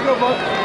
you go,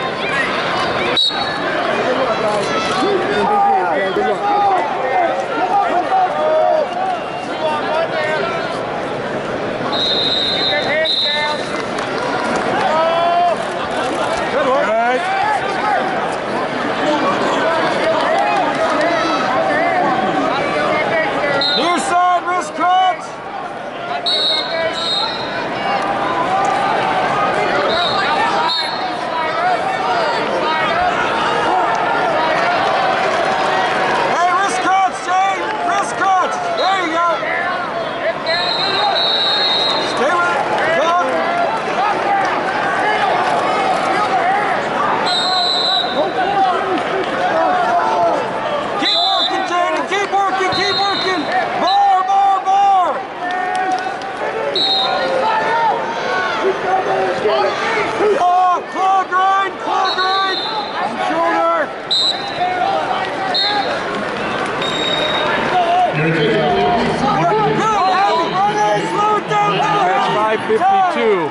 152.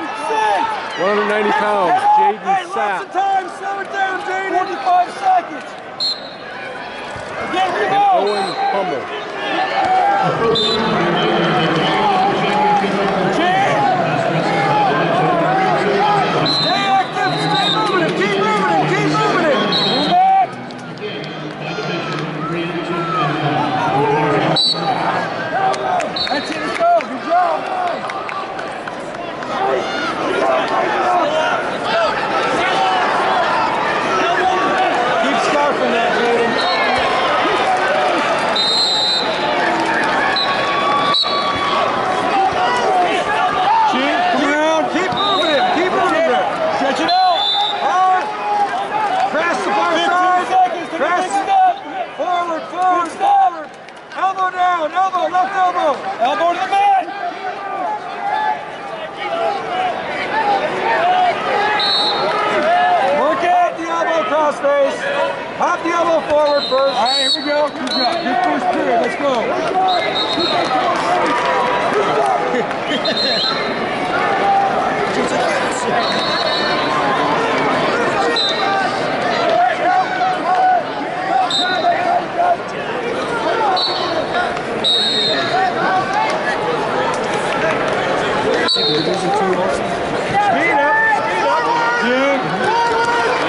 190 pounds, Jaden hey, Sapp. time, seven down, Jaden. 45 seconds. And Owen Pummel. Elbow down, elbow, left elbow. Elbow to the mat. Work it. the elbow cross face. Hop the elbow forward first. All right, here we go. Good job. Good first period. Let's go. Speed up, speed up. Dude.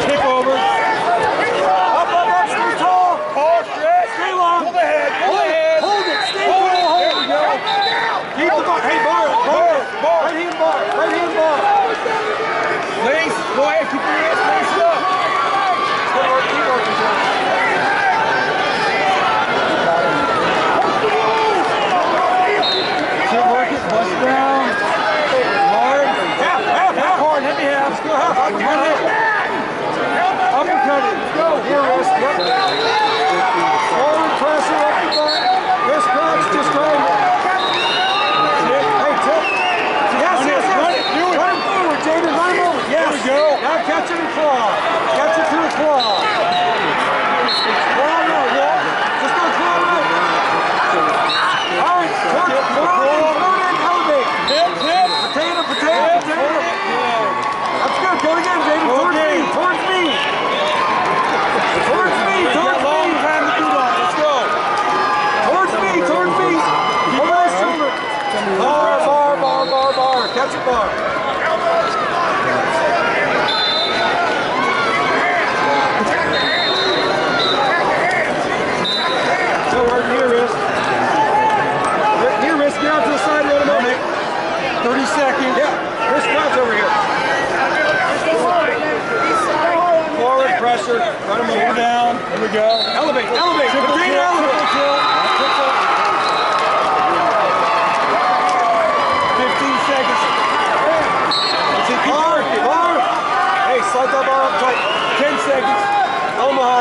Kick over. Up, up, up, stay tall. Tall, stretch. Stay long. Pull the head, pull the head. Hold it, stay hold it. There we go. Keep the bar. Hey, bar, bar, bar. Right hand bar, right hand bar. Lace, go ahead, keep your hands laced up. Good work, keep working, Joe. Keep working, bust down. Hard. Half, half, half hard. Heavy. Go half. One hit. Uppercut it. Go. Here, wrist. Yep. Forward pressure up the butt. Wrist crunch. Just go. Tip. Hey, tip. Yes, yes, yes. Run it. Do it. Run him forward, Jaden. Run him over. Yes. There we go. Now catch it and claw. Catch it to the. Claw right. Walk. Just go claw right. All right. Turn, turn, turn in, elevate. Hip, hip. Potato, potato, potato. That's good. Go again, Jaden. Towards me. Towards me. Towards me. Towards me. time to do that. Let's go. Towards me. Towards me. Over my shoulder. Bar, bar, bar, bar, bar. Catch bar. Out to the side. Let him over. 30 seconds. Yeah. Over here. Forward pressure. Run him over. down. Here we go.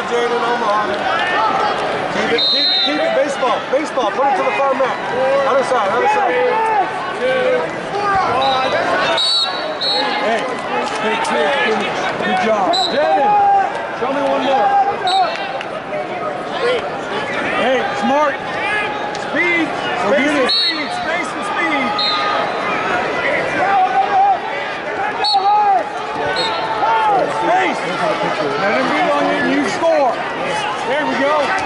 Jaden, Omaha. Keep it, keep, keep it, baseball, baseball, put it to the far mat. Other side, other side. Hey, hey, hey, good job. Jaden, show me one more. Hey, smart. Speed, space and speed, space and speed. Space. Let him be there we go.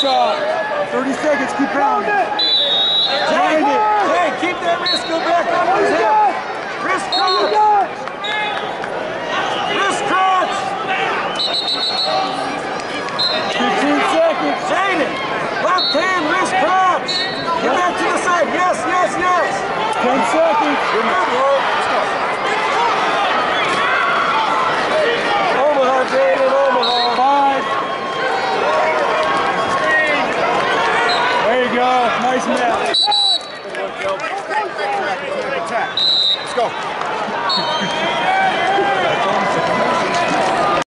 shot. 30 seconds, keep pounding. Chain it. Hey, keep that wrist, go back on his hip. Wrist crotch. Wrist crotch. 15 seconds. Chain it. left hand, wrist crotch. Get that to the side, yes, yes, yes. 10 seconds.